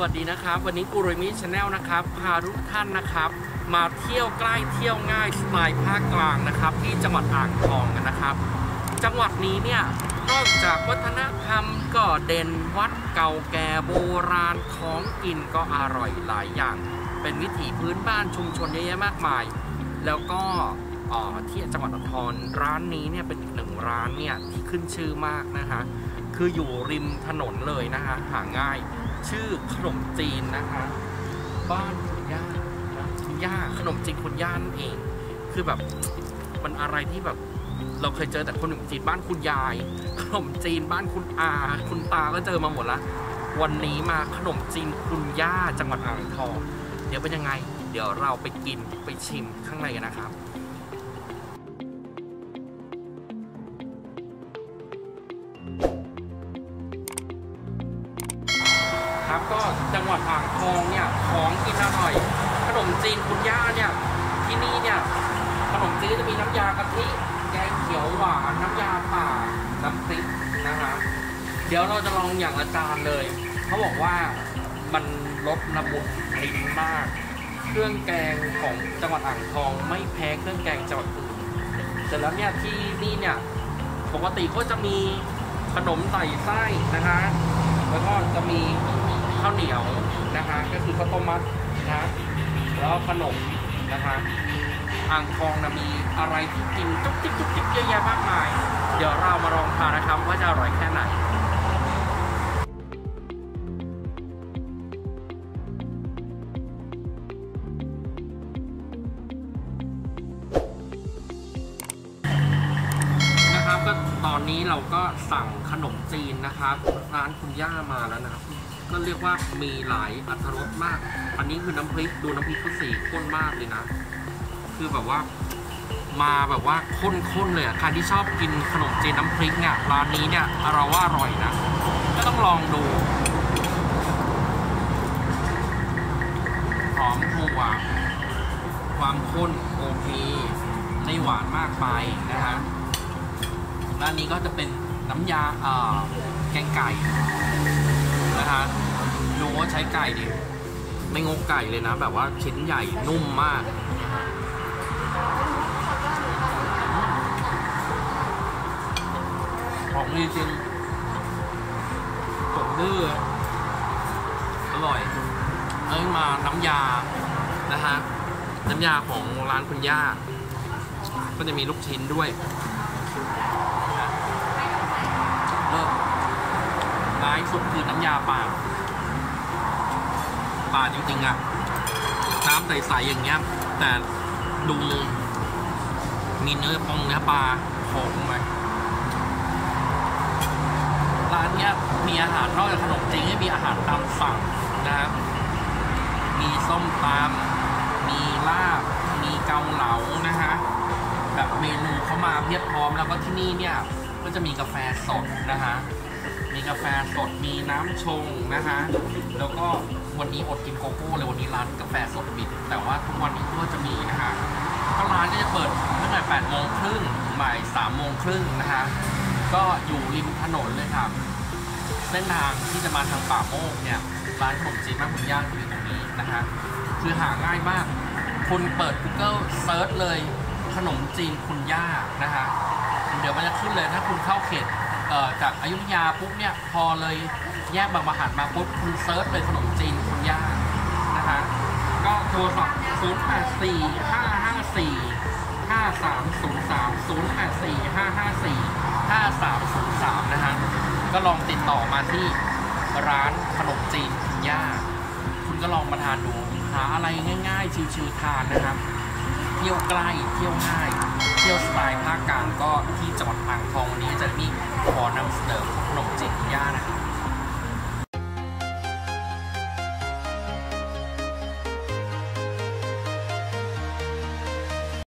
สวัสดีนะครับ วันนี้กูรูเอมมี่ Channel นะครับ พาทุกท่านนะครับ มาเที่ยวใกล้เที่ยวง่ายสไตล์ภาคกลางนะครับ ที่จังหวัดอ่างทองกันนะครับ จังหวัดนี้เนี่ยนอกจากวัฒนธรรมก็เด่นวัดเก่าแก่โบราณของกินก็อร่อยหลายอย่าง เป็นวิถีพื้นบ้านชุมชนเยอะแยะมากมาย แล้วก็ที่จังหวัดอ่างทองร้านนี้เนี่ยเป็นอีกหนึ่งร้านเนี่ยที่ขึ้นชื่อมากนะคะคืออยู่ริมถนนเลยนะคะหาง่าย ชื่อขนมจีนนะคะ บ้านคุณย่านะคุณย่าขนมจีนคุณย่านั่นเอง คือแบบมันอะไรที่แบบ เราเคยเจอแต่ขนมจีนบ้านคุณยาย ขนมจีนบ้านคุณอา คุณตาก็เจอมาหมดละวันนี้มาขนมจีนคุณย่าจังหวัดอ่างทอง เดี๋ยวเป็นยังไง เดี๋ยวเราไปกินไปชิมข้างในกันนะครับ จังหวัดอ่างทองเนี่ยของกินอร่อย ขนมจีนคุณย่าเนี่ยที่นี่เนี่ยขนมจีนจะมีน้ำยากะทิแกงเขียวหวานน้ำยาป่าน้ำพริกนะฮะเดี๋ยวเราจะลองอย่างละจานเลย เขาบอกว่ามันรสละมุนลิ้นมาก เครื่องแกงของจังหวัดอ่างทอง ไม่แพ้เครื่องแกงจังหวัดอื่นเสร็จแล้วเนี่ยที่นี่เนี่ยปกติก็จะมีขนมใส่ไส้นะคะ แล้วก็จะมี ข้าวเหนียวนะคะก็คือข้าวต้มมัดนะแล้วขนมนะคะอ่างทองนะมีอะไรที่กินจุ๊บจิ๊บจุ๊บจิ๊บเยอะแยะมากมาย เดี๋ยวเรามาลองทานนะครับว่าจะอร่อยแค่ไหนนะครับก็ตอนนี้เราก็สั่งขนมจีนนะครับร้านคุณย่ามาแล้วนะครับ ก็เรียกว่ามีหลายอัตรสมาก อันนี้คือน้ำพริกดูน้ำพริกเขาสีข้นมากเลยนะ คือแบบว่ามาแบบว่าข้นๆเลยอะใครที่ชอบกินขนมจีนน้ำพริกเนี่ยร้านนี้เนี่ยเราว่าอร่อยนะ ก็ต้องลองดูหอมถั่วความข้นโอเคไม่หวานมากไปนะฮะร้านนี้ก็จะเป็นน้ำยาแกงไก่ นะฮะดูว่าใช้ไก่ดิ ไม่งกไก่เลยนะ แบบว่าชิ้นใหญ่นุ่มมากของดีจริงผมดื้ออร่อยเอ้ยมาน้ำยา นะฮะ น้ำยาของร้านคุณย่า ก็จะมีลูกชิ้นด้วย เลิกร้าย สุดคือน้ำยาป่าป่าจริงๆอะน้ำใสๆอย่างเงี้ย แต่ดูมีเนื้อปองเนื้อปลาหอมไหมร้านเนี้ยมีอาหารนอกจากขนมจีนก็มีอาหารตามสั่งนะครับมีส้มตำมีลาบ มีเกาเหลานะฮะแบบเมนูเขามาเพียบพร้อมแล้วก็ที่นี่เนี่ยก็จะมีกาแฟสดนะฮะ มีกาแฟสด มีน้ำชงนะฮะแล้วก็วันนี้อดกินโกโก้เลยวันนี้ร้านกาแฟสดปิด แต่ว่าทุกวันนี้ก็จะมีนะฮะก็ร้านก็จะเปิดตั้งแต่8โมงครึ่งถึงบ่าย3โมงครึ่งนะฮะก็อยู่ริมถนนเลยครับเส้นทางที่จะมาทางป่าโมกเนี่ย ร้านขนมจีนบ้านคุณย่าอยู่ตรงนี้นะฮะคือหาง่ายมาก คุณเปิด Google search เลยขนมจีนคุณย่านะฮะเดี๋ยวมันจะขึ้นเลยถ้าคุณเข้าเขต จากอยุธยาปุ๊บเนี่ยพอเลยแยกบางประหันมาปุ๊บคุณ search เลยขนมจีนคุณย่านะฮะก็โทรศัพท์0 8 4 5 5 4 5 3 0 3 0 8 4 5 5 4 5 3 0 3 นะฮะก็ลองติดต่อมาที่ร้านขนมจีนคุณย่า คุณก็ลองมาทานดูหาอะไรง่ายๆ ชิวๆทานนะครับ ที่ยวใกล้เที่ยวง่าย เที่ยวสไตล์ภาคกลางก็ที่จังหวัดอ่างทองวันนี้จะมีขอนำเสนอขนมจีน